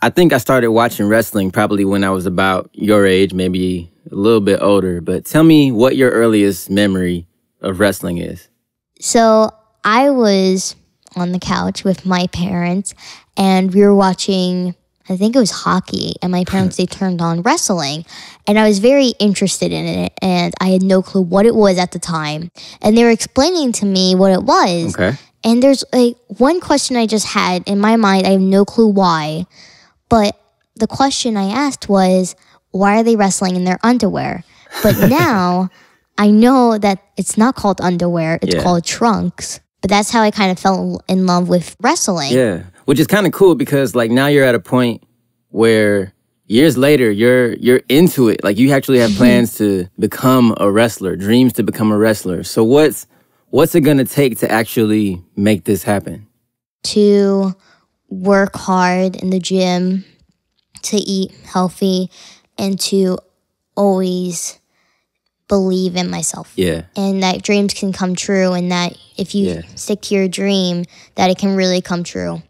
I think I started watching wrestling probably when I was about your age, maybe a little bit older. But tell me what your earliest memory of wrestling is. So I was on the couch with my parents and we were watching I think it was hockey and my parents they turned on wrestling and I was very interested in it and I had no clue what it was at the time and they were explaining to me what it was Okay. and there's like one question I just had in my mind I have no clue why but the question I asked was why are they wrestling in their underwear but now I know that it's not called underwear it's Yeah. called trunks but that's how I kind of fell in love with wrestling Yeah, which is kind of cool because like now you're at a point where years later you're you're into it. Like you actually have plans to become a wrestler, dreams to become a wrestler. So what's what's it going to take to actually make this happen? to work hard in the gym, to eat healthy, and to always believe in myself. Yeah. And that dreams can come true, and that if you Yeah. stick to your dream, that it can really come true.